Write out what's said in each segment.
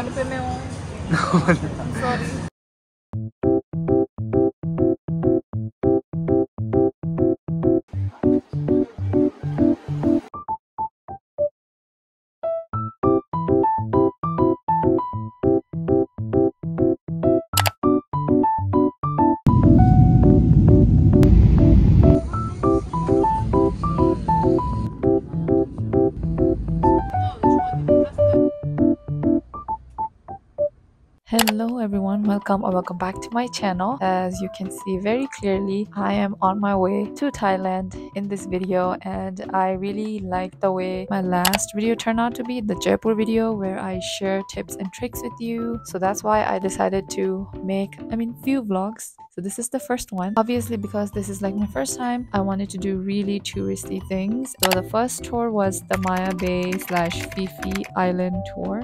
Olha o PM1. Sorry. Welcome or welcome back to my channel. As you can see very clearly, I am on my way to Thailand in this video and I really like the way my last video turned out to be, the Jaipur video where I share tips and tricks with you. So that's why I decided to make, I mean, few vlogs. So this is the first one. Obviously because this is like my first time, I wanted to do really touristy things. So the first tour was the Maya Bay slash Phi Island tour.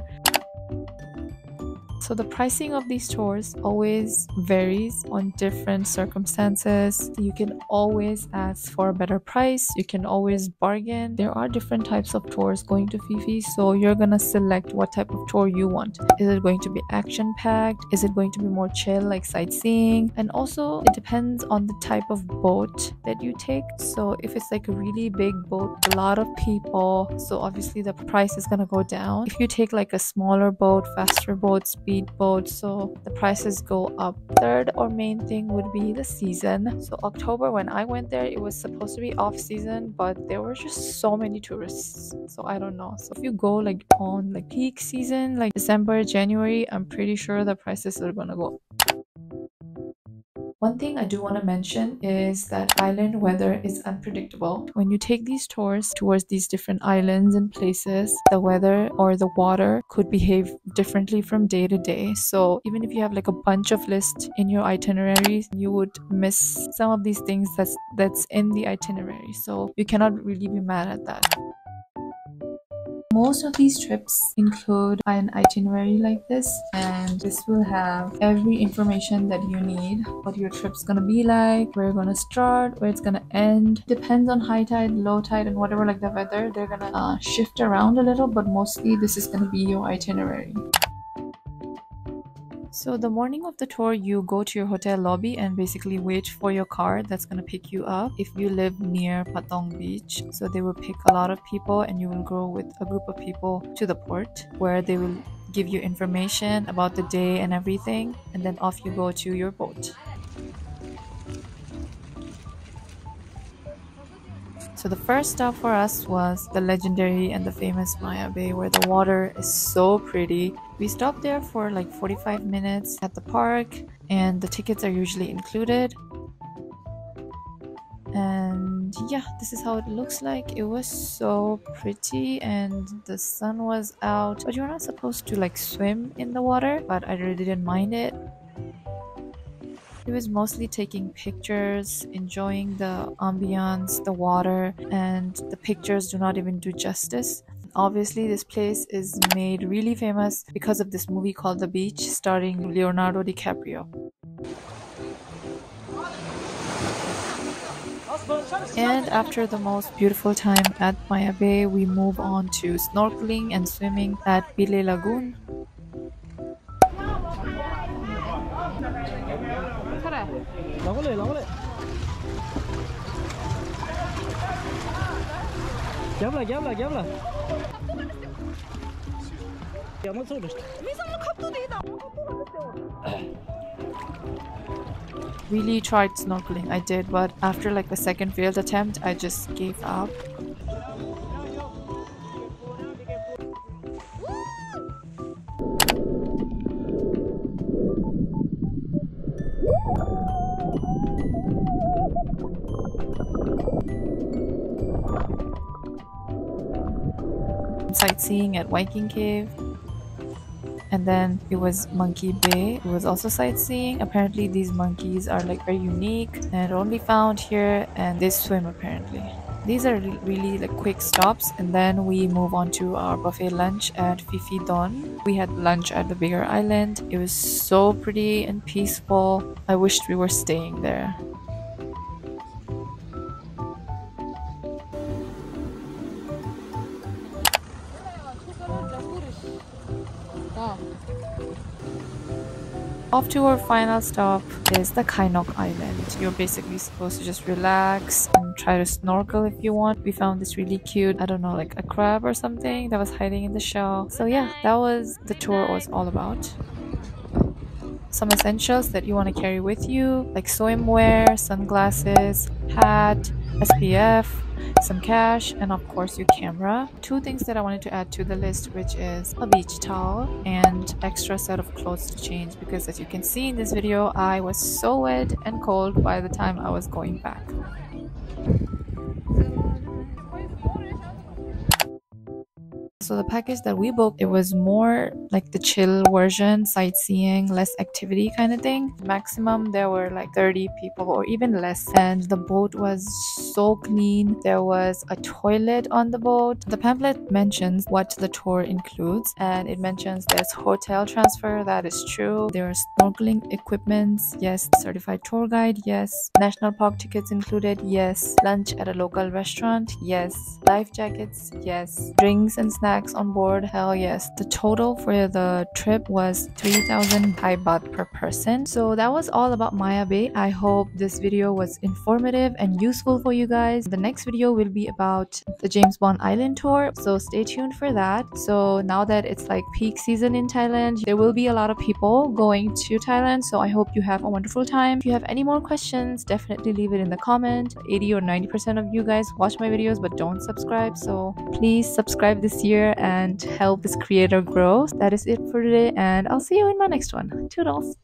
So the pricing of these tours always varies on different circumstances. You can always ask for a better price. You can always bargain. There are different types of tours going to Phi, so you're gonna select what type of tour you want. Is it going to be action packed? Is it going to be more chill like sightseeing? And also it depends on the type of boat that you take. So if it's like a really big boat, a lot of people, so obviously the price is gonna go down. If you take like a smaller boat, faster boat, speed so the prices go up. Third or main thing would be the season. So October when I went there, it was supposed to be off season, but there were just so many tourists. So I don't know. So if you go like on like peak season, like December, January, I'm pretty sure the prices are gonna go one thing I do want to mention is that island weather is unpredictable. When you take these tours towards these different islands and places, the weather or the water could behave differently from day to day. So even if you have like a bunch of lists in your itinerary, you would miss some of these things that's that's in the itinerary. So you cannot really be mad at that. Most of these trips include an itinerary like this, and this will have every information that you need what your trip's gonna be like, where you're gonna start, where it's gonna end. Depends on high tide, low tide, and whatever, like the weather, they're gonna uh, shift around a little, but mostly this is gonna be your itinerary. So the morning of the tour, you go to your hotel lobby and basically wait for your car that's gonna pick you up. If you live near Patong Beach, so they will pick a lot of people and you will go with a group of people to the port where they will give you information about the day and everything, and then off you go to your boat. So the first stop for us was the legendary and the famous Maya Bay where the water is so pretty. We stopped there for like 45 minutes at the park and the tickets are usually included. And yeah, this is how it looks like. It was so pretty and the sun was out. But you're not supposed to like swim in the water, but I really didn't mind it. He was mostly taking pictures, enjoying the ambiance, the water, and the pictures do not even do justice. Obviously, this place is made really famous because of this movie called The Beach, starring Leonardo DiCaprio. And after the most beautiful time at Maya Bay, we move on to snorkeling and swimming at Pileh Lagoon. Gel gel gel Yaman sormuş. Really tried snorkeling, I did, but after like the second failed attempt, I just gave up. Sightseeing at Viking Cave. And then it was Monkey Bay. It was also sightseeing. Apparently, these monkeys are like very unique and only found here, and they swim apparently. These are really like quick stops, and then we move on to our buffet lunch at Phi Don. We had lunch at the bigger island. It was so pretty and peaceful. I wished we were staying there. Off to our final stop is the Khai Nok Island. You're basically supposed to just relax and try to snorkel if you want. We found this really cute, I don't know, like a crab or something that was hiding in the shell. So yeah, that was the tour was all about. Some essentials that you want to carry with you, like swimwear, sunglasses, hat, SPF, some cash, and of course your camera. Two things that I wanted to add to the list, which is a beach towel and extra set of clothes to change because as you can see in this video, I was so wet and cold by the time I was going back. So the package that we booked, it was more like the chill version, sightseeing, less activity kind of thing. Maximum there were like 30 people or even less. And the boat was so clean. There was a toilet on the boat. The pamphlet mentions what the tour includes and it mentions there's hotel transfer, that is true. There are snorkeling equipments, yes. Certified tour guide, yes. National park tickets included, yes. Lunch at a local restaurant, yes. Life jackets, yes. Drinks and snacks on board, hell yes. The total for the trip was 3000 Thai baht per person. So that was all about Maya Bay. I hope this video was informative and useful for you guys. The next video will be about the James Bond Island tour. So stay tuned for that. So now that it's like peak season in Thailand, there will be a lot of people going to Thailand. So I hope you have a wonderful time. If you have any more questions, definitely leave it in the comment. 80 or 90% of you guys watch my videos but don't subscribe. So please subscribe this year and help this creator grow. That is it for today, and I'll see you in my next one. Toodles!